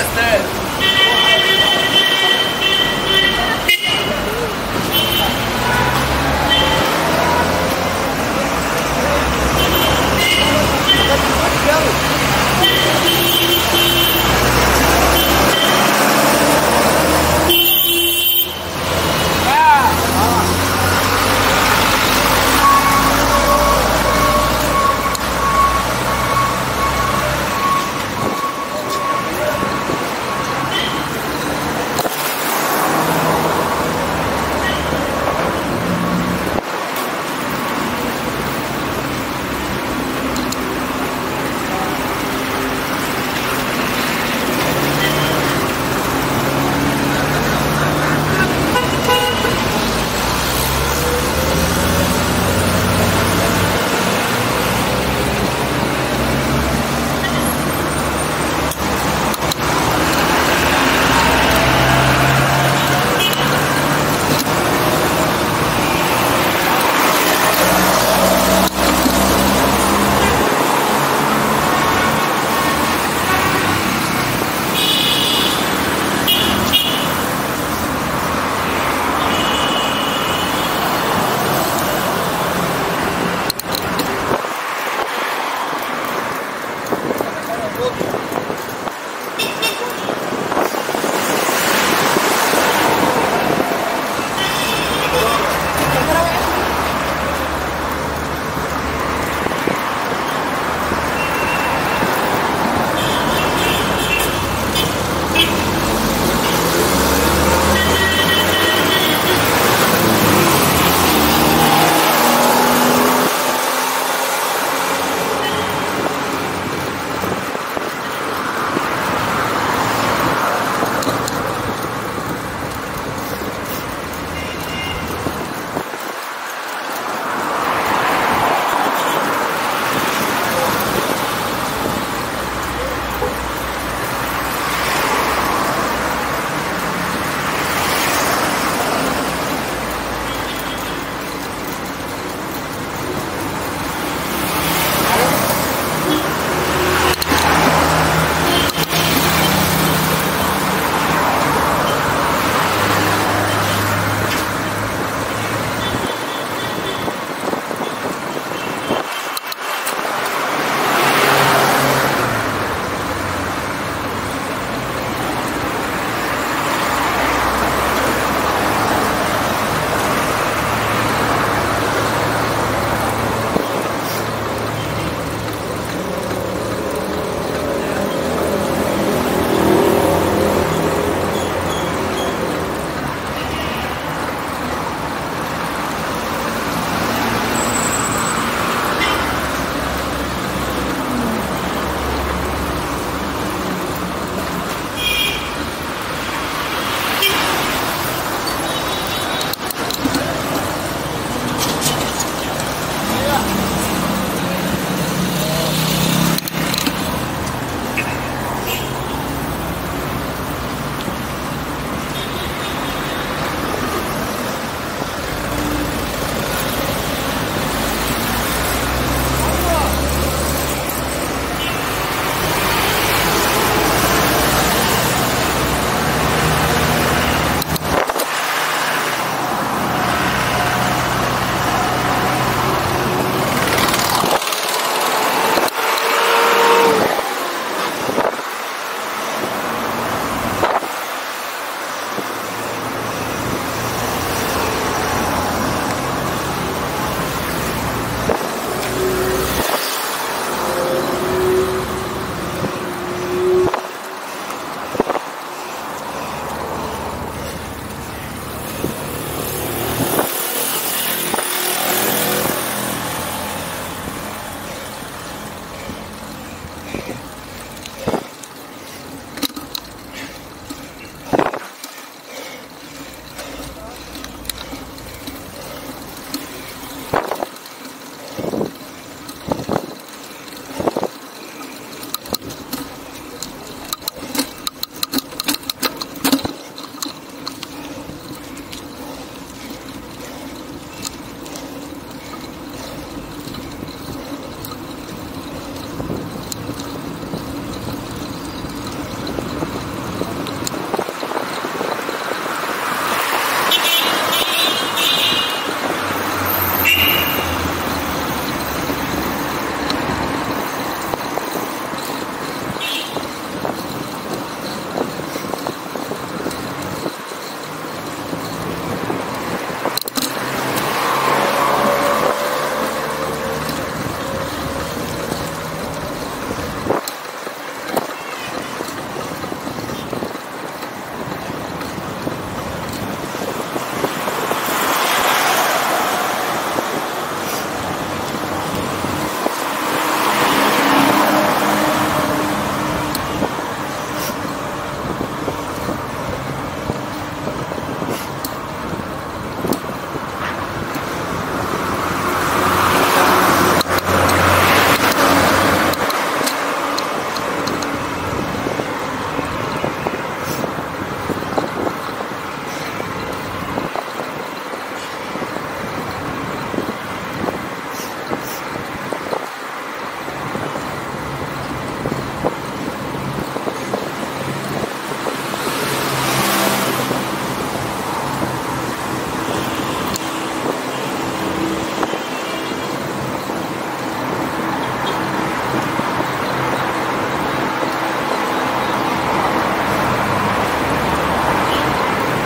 witness.